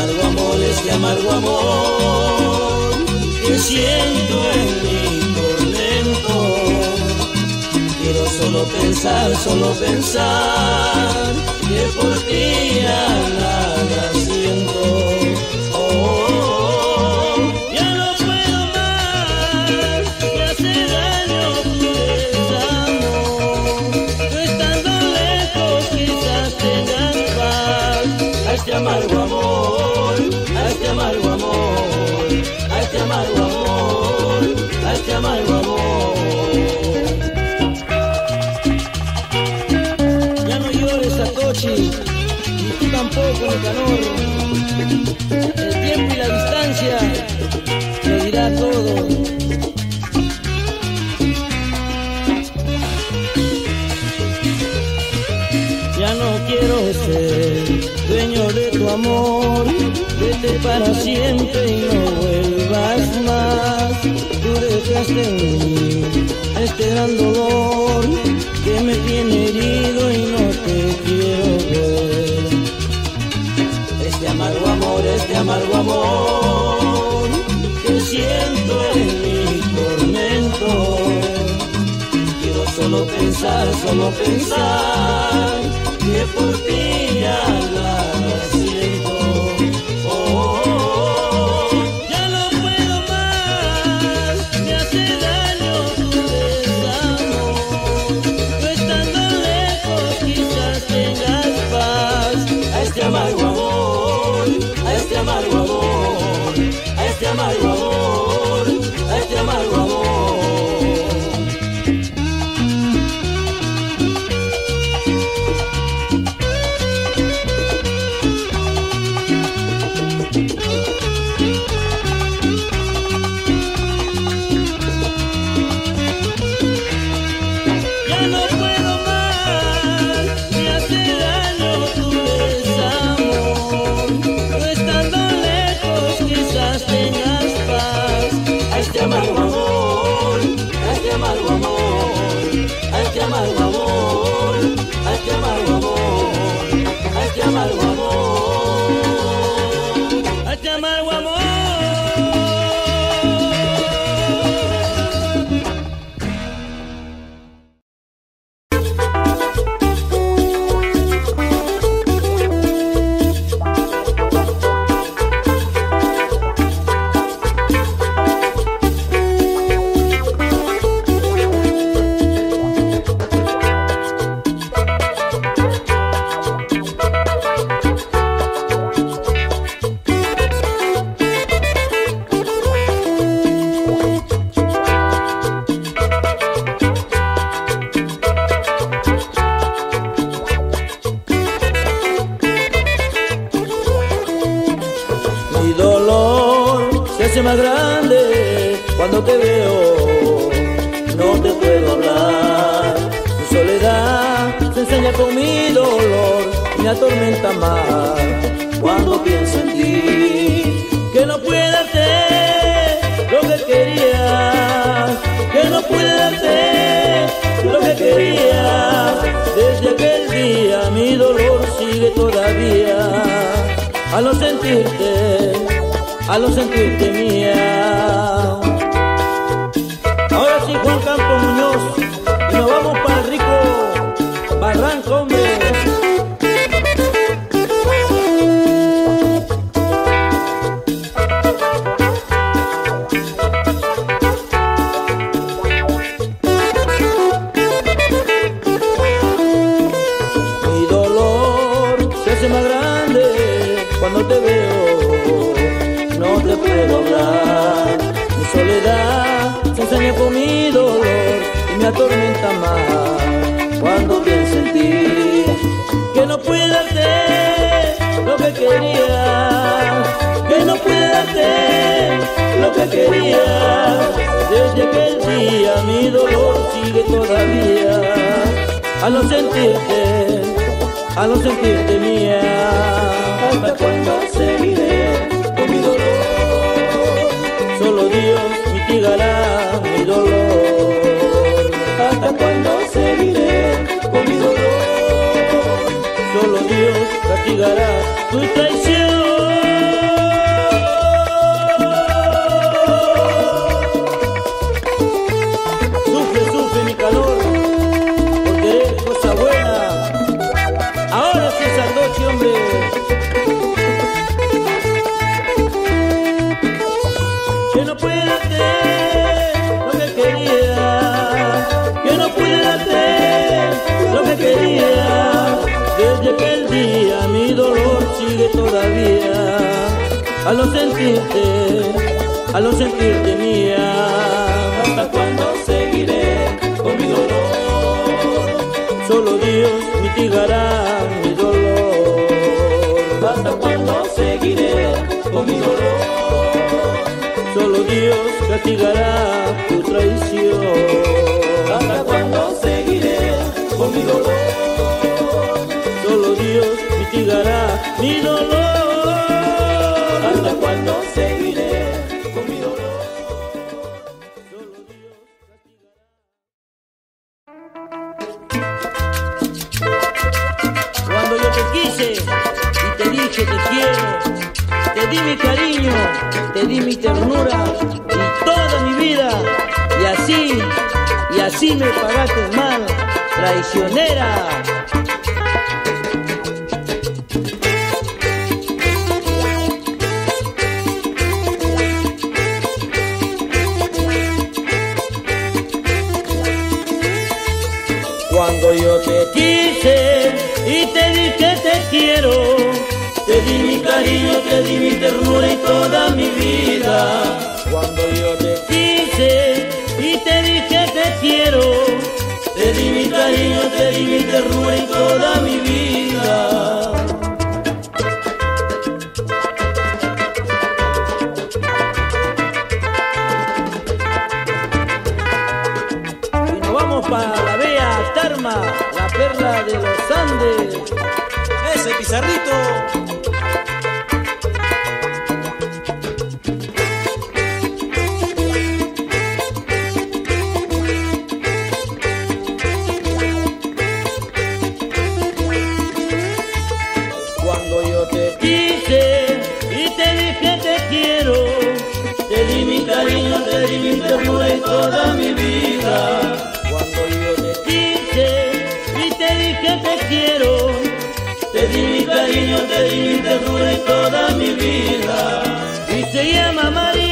amargo amor, este amargo amor que siento en mi tormento. Quiero solo pensar, solo pensar que por ti el tiempo y la distancia lo dirá todo. Ya no quiero ser dueño de tu amor, vete para siempre y no vuelvas más. Tú dejaste de mí este gran dolor que me tiene herido y no por este amargo amor que siento en mi tormento. Quiero solo pensar, solo pensar que por ti ya no a los sentirte mía. a no sentirte mía. Hasta cuando seguiré con mi dolor, solo Dios mitigará mi dolor. Hasta cuando seguiré con mi dolor, solo Dios castigará tu traición. Sentirte, no sentirte mía. ¿Hasta cuándo seguiré con mi dolor? Solo Dios mitigará mi dolor. ¿Hasta cuándo seguiré con mi dolor? Solo Dios castigará tu traición. ¿Hasta cuándo seguiré con mi dolor? Solo Dios mitigará mi dolor. Te quise y te dije te quiero, te di mi cariño, te di mi ternura y toda mi vida. Y así, y así me pagaste mal, traicionera. Te di mi ternura y toda mi vida. Cuando yo te quise y te dije te quiero, te di mi cariño, te di mi ternura y toda mi vida. Toda mi vida. Cuando yo te quise y te dije te quiero, te di mi cariño, te di mi ternura y toda mi vida. Y se llama María,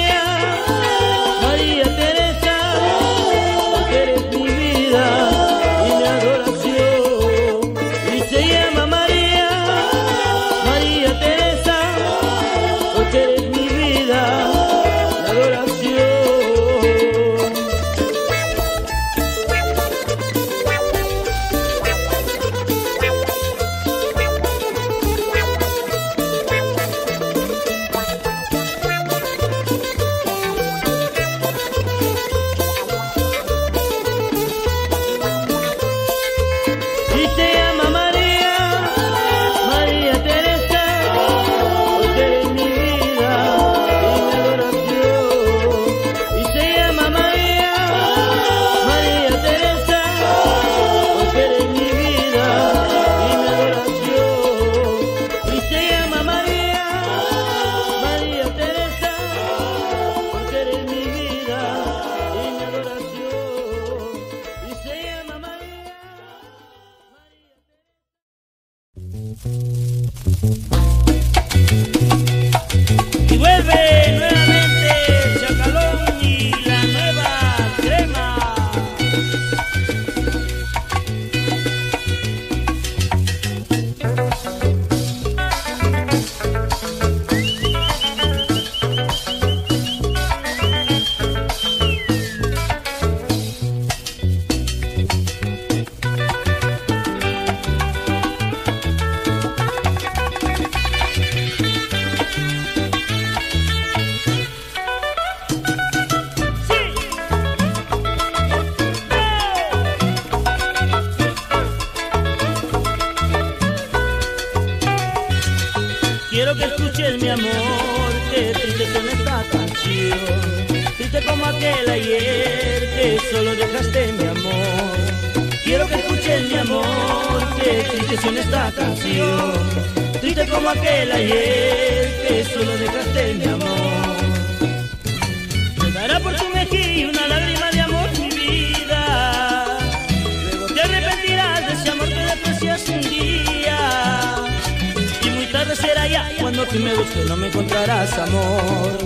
Será ya, cuando tú me busques no me encontrarás amor.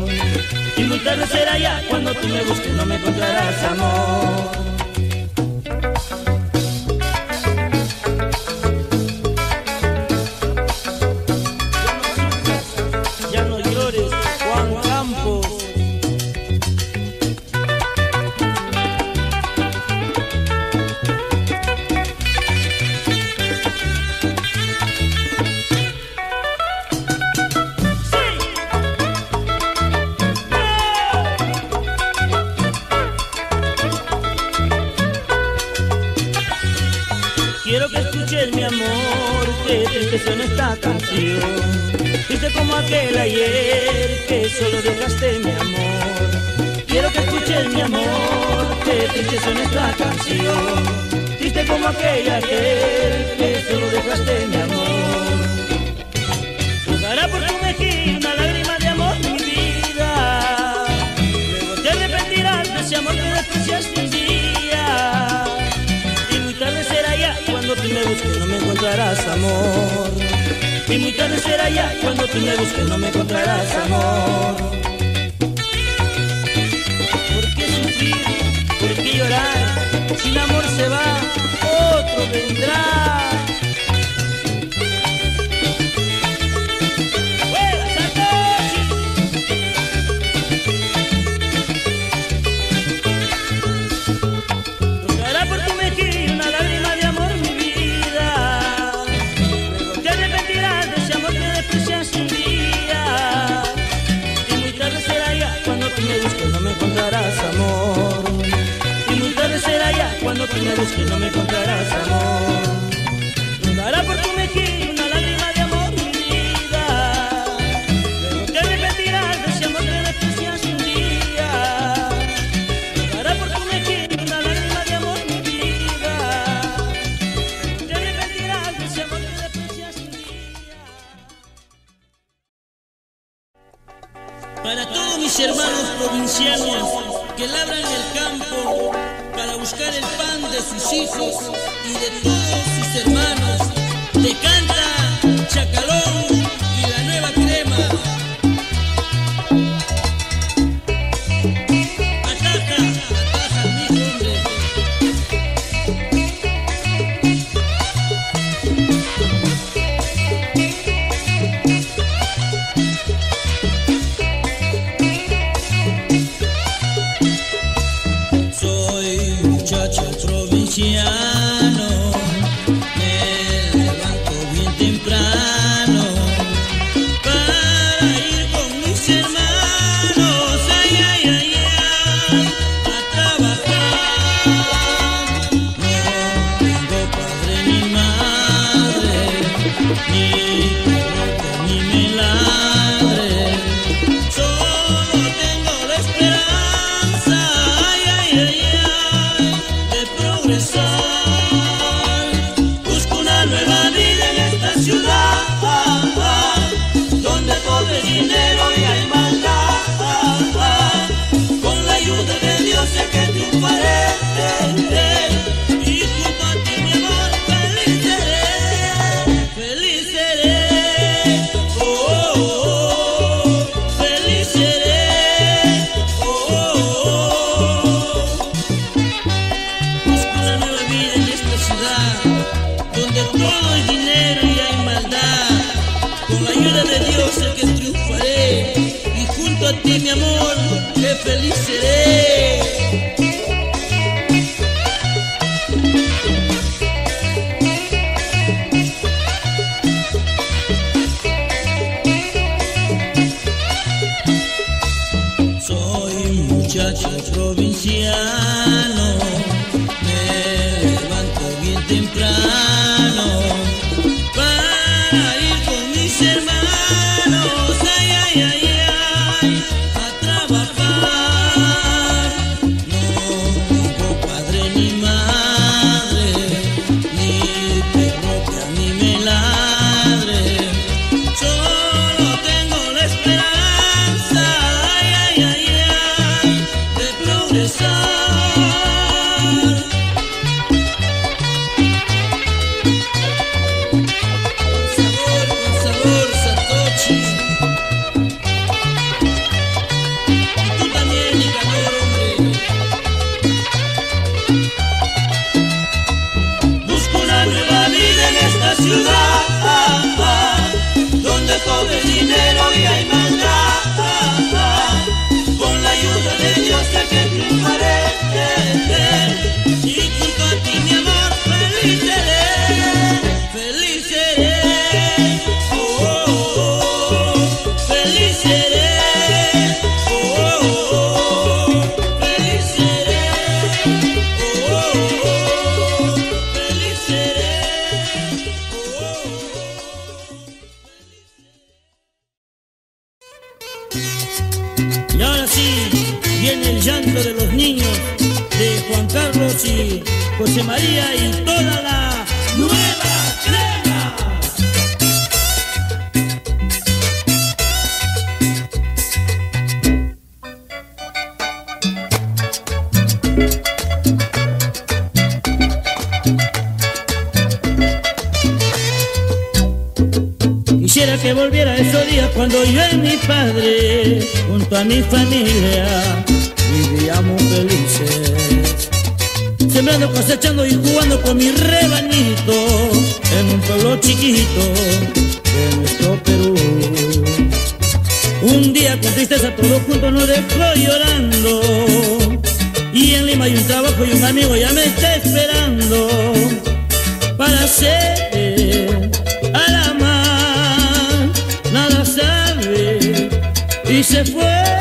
Y muy tarde será ya, cuando tú me busques no me encontrarás amor. aquel y aquel que solo dejaste mi amor. Jugará por tu mejilla una lágrima de amor mi vida. Luego te arrepentirás de ese amor que despreciaste un día. Y muy tarde será ya cuando tú me busques no me encontrarás amor. Y muy tarde será ya cuando tú me busques no me encontrarás amor. ¿Por qué sufrir? ¿Por qué llorar? Sin amor se va. que no me encontrarás amor. ti mi amor. se fue.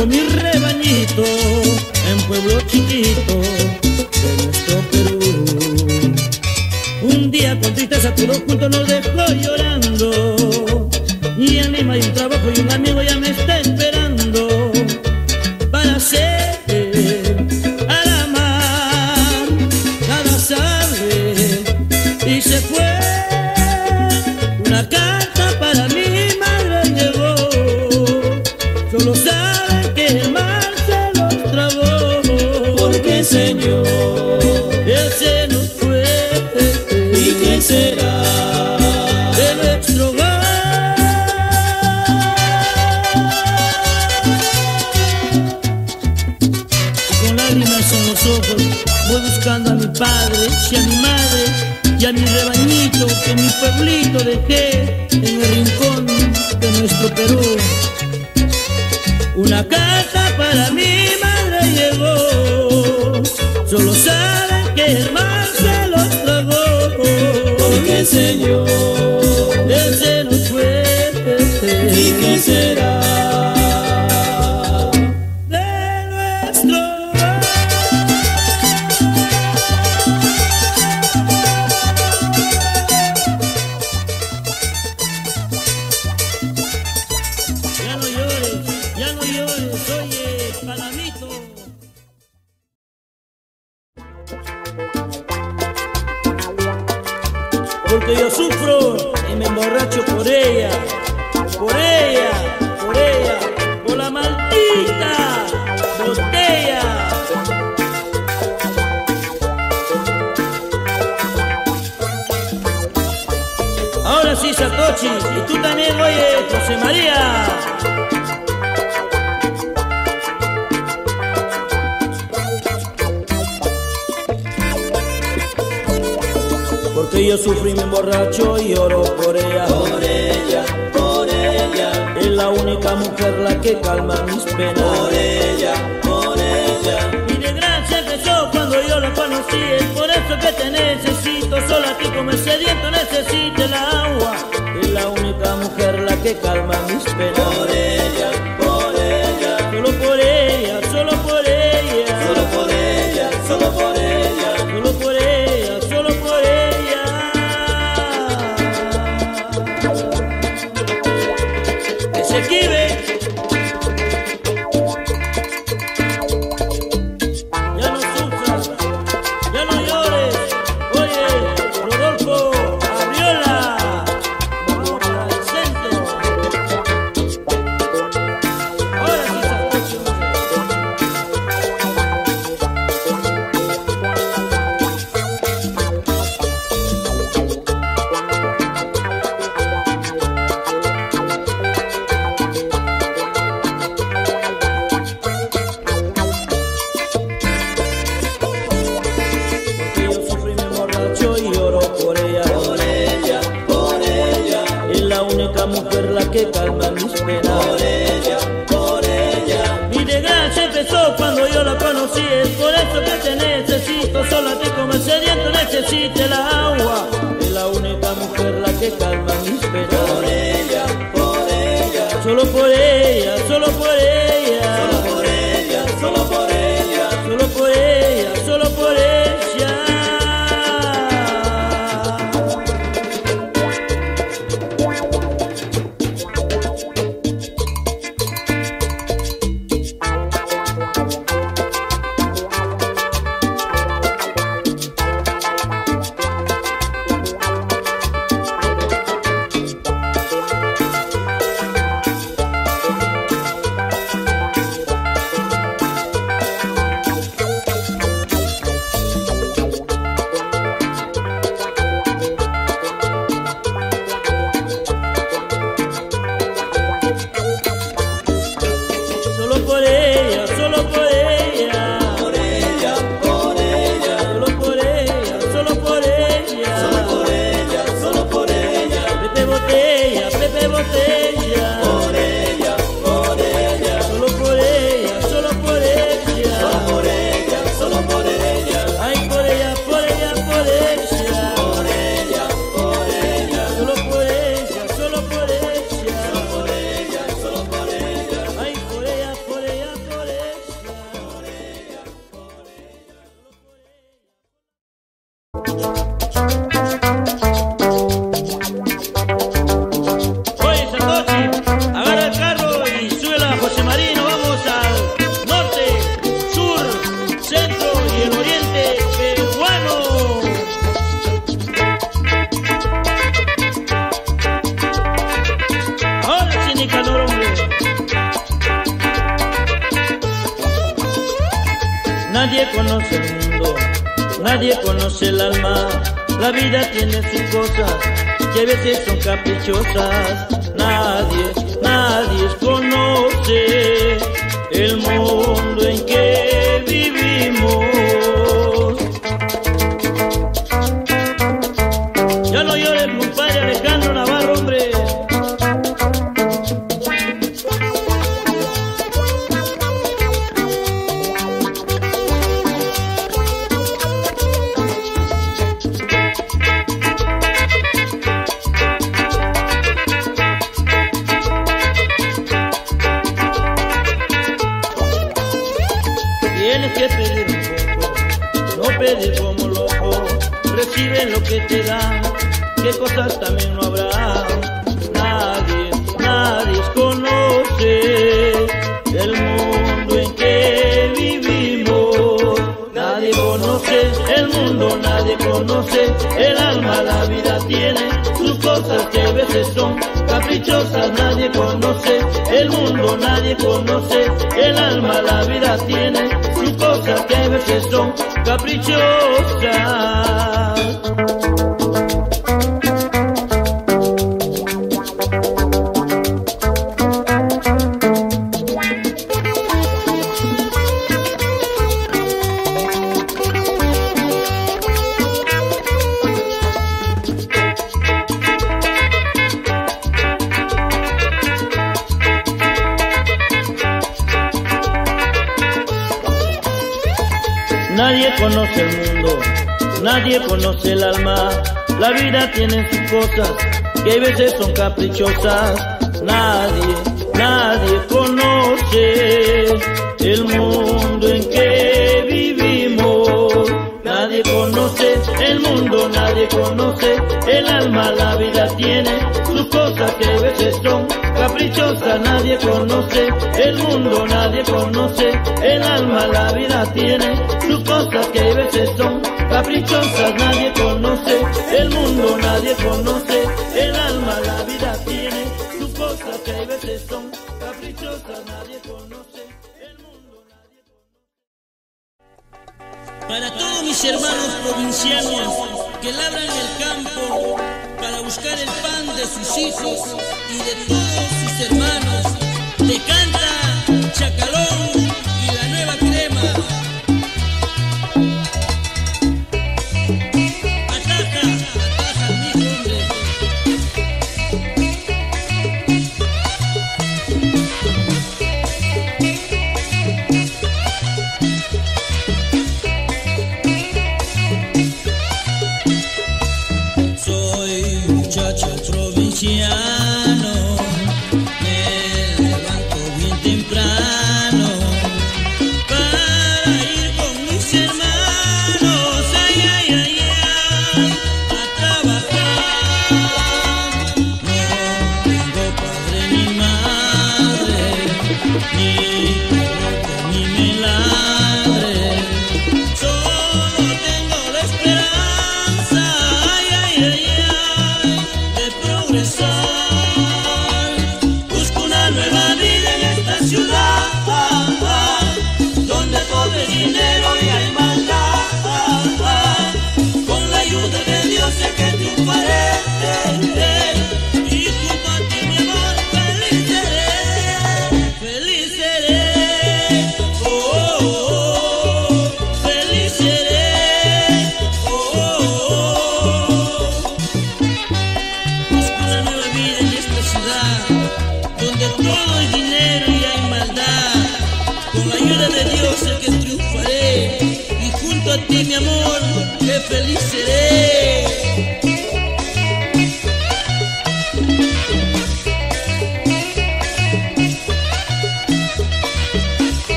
con mi rey. Padre y a mi madre y a mi rebañito que mi pueblito dejé en el rincón de nuestro Perú. Una casa para mi madre llegó, solo saben que el mar se los tragó. Porque Señor gracias Y tú también, oye, José María. Porque yo sufrí, me borracho y oro por ella. Por ella, por ella. Es la única mujer la que calma mis penas. Por ella así es por eso que te necesito. Solo a ti como el sediento necesita el agua. Es la única mujer la que calma mis penas. el mundo. Nadie conoce el mundo, nadie conoce el alma. La vida tiene sus cosas que a veces son caprichosas. Nadie, nadie conoce el mundo en que vivimos. Nadie conoce el mundo, nadie conoce el alma. La vida tiene sus cosas que a veces caprichosa nadie conoce, el mundo nadie conoce, el alma la vida tiene, sus cosas que a veces son caprichosas nadie conoce, el mundo nadie conoce. Para todos mis hermanos provincianos que labran el campo para buscar el pan de sus hijos y de todos sus hermanos, de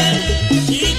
Amen.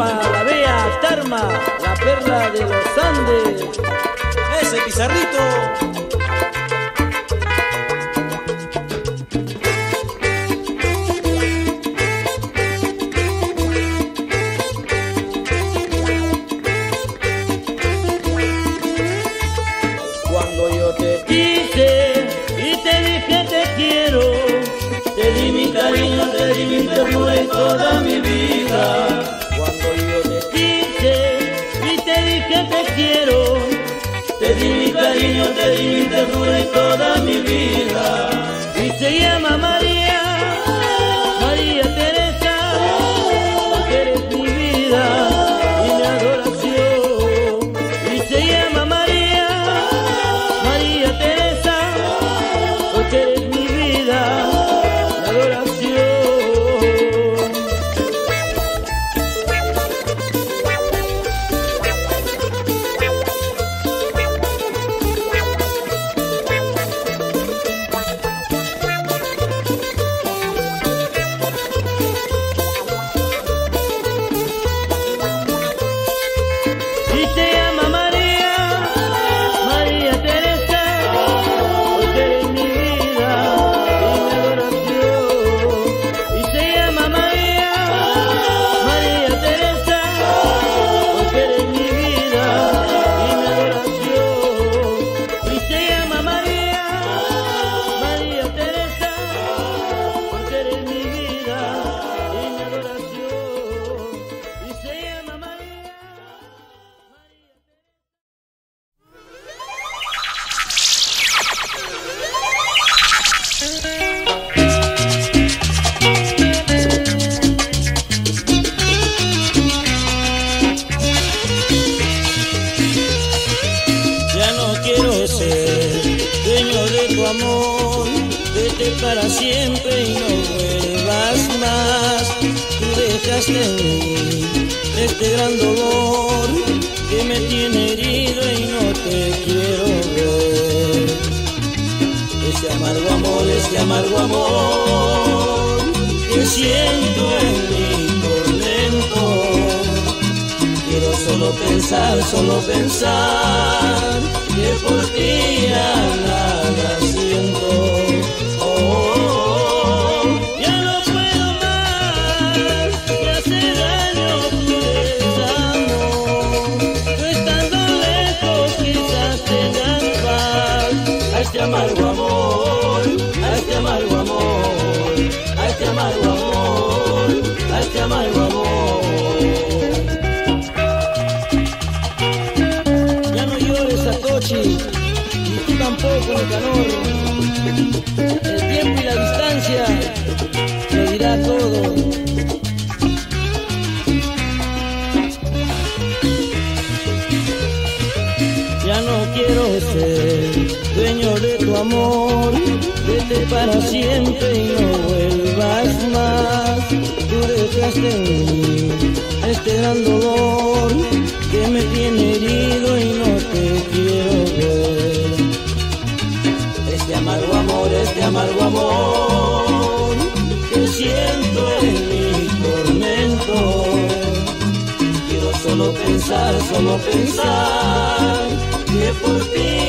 La Bea Tarma, la perla de los Andes. Ese pizarrito para siempre y no vuelvas más. Tú dejaste en mí este gran dolor que me tiene herido y no te quiero ver. Este amargo amor, este amargo amor que siento en mi tormento. Quiero solo pensar, solo pensar que por ti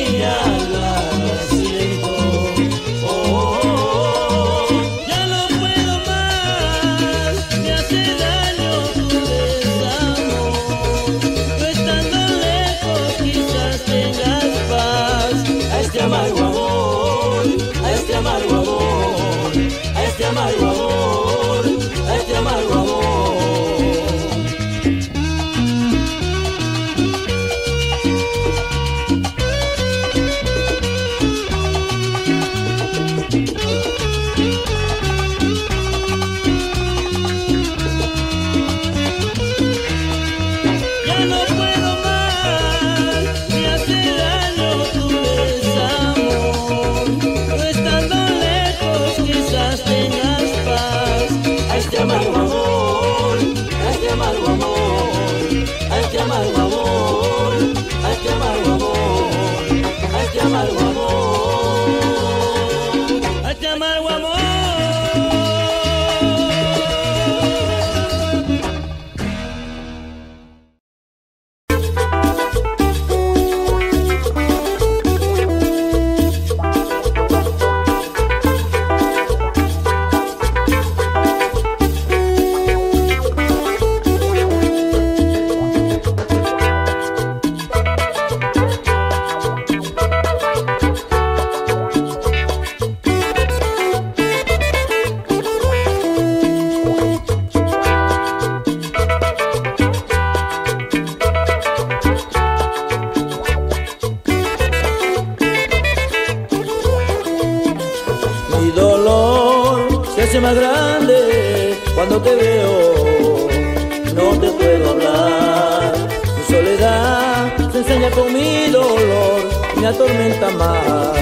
atormenta más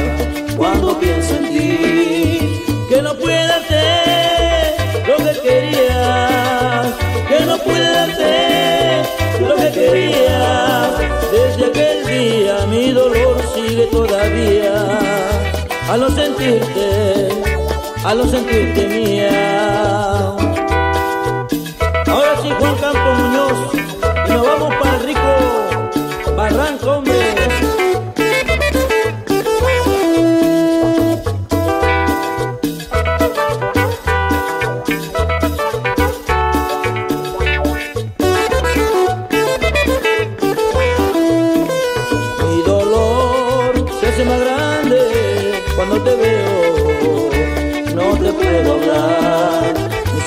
cuando pienso en ti. Que no puede hacer lo que quería, que no puede hacer lo que quería. Desde aquel día mi dolor sigue todavía a no sentirte, a no sentirte mía.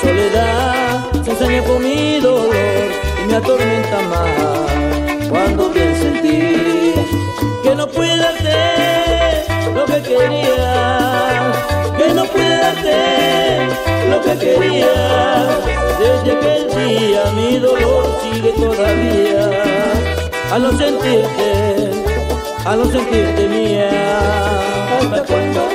Soledad se enseña con mi dolor y me atormenta más cuando pienso en ti. Que no puedo hacer lo que quería, que no puedo hacer lo que quería. Desde aquel día mi dolor sigue todavía a no sentirte, a no sentirte mía. ¿Hasta cuándo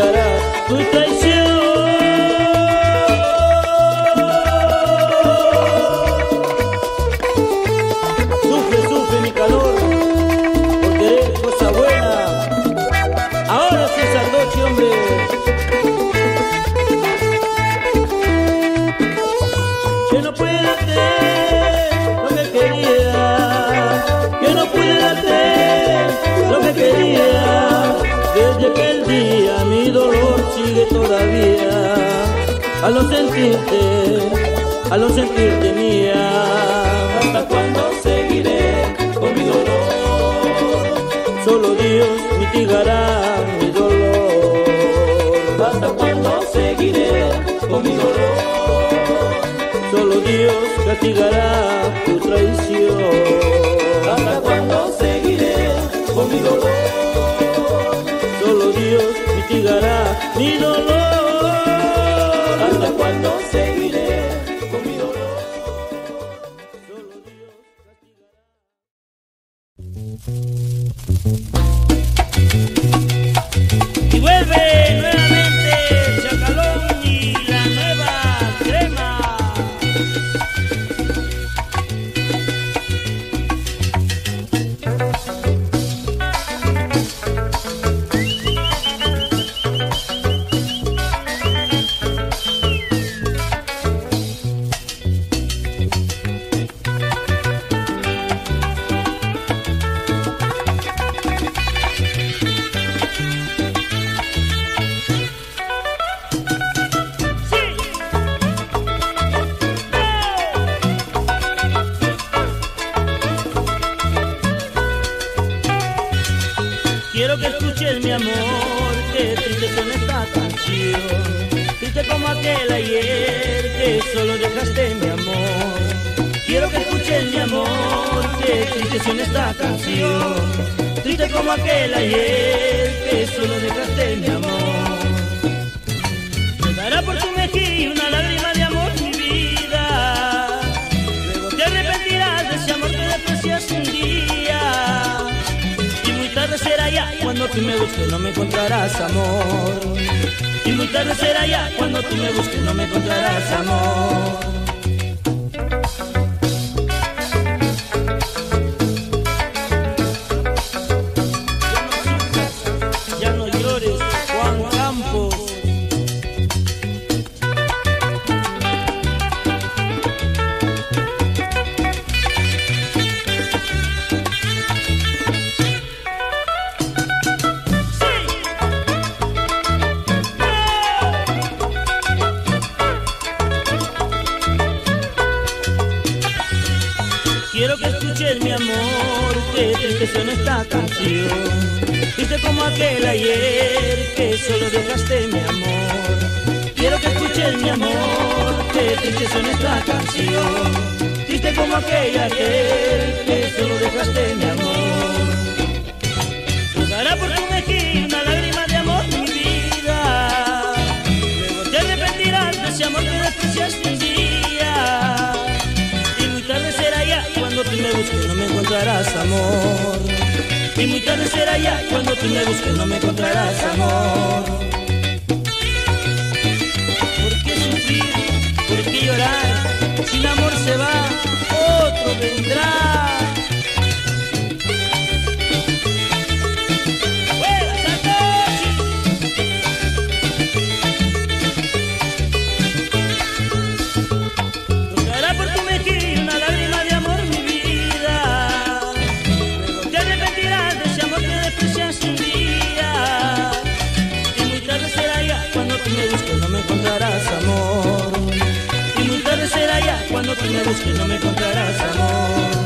gara, tu sentirte, al no sentirte mía. ¿Hasta cuándo seguiré con mi dolor? Solo Dios mitigará mi dolor. ¿Hasta cuándo seguiré con mi dolor? Solo Dios castigará tu traición. ¿Hasta cuándo seguiré con mi dolor? Solo Dios mitigará mi dolor. Aquel ayer que solo dejaste mi amor. Quiero que escuches mi amor, que triste con esta canción. Triste como aquel ayer que solo dejaste mi amor. Dará por tu mejilla una lágrima cuando tú me busques no me encontrarás amor. Y muy tarde será ya cuando tú me busques no me encontrarás amor. Aquel ayer que solo dejaste mi amor. Quiero que escuches mi amor, que triste suena esta canción. Triste como aquel ayer que solo dejaste mi amor. Rodará por tu mejilla una lágrima de amor mi vida. Luego te arrepentirás de ese amor que despreciaste un día. Y muy tarde será ya cuando tú me busques no me encontrarás amor. Y muy tarde será ya cuando tú me busques no me encontrarás amor. ¿Por qué sufrir? ¿Por qué llorar? Si el amor se va, otro vendrá. encontrarás amor. Y mi tarde será ya cuando tú me busques, no me encontrarás amor.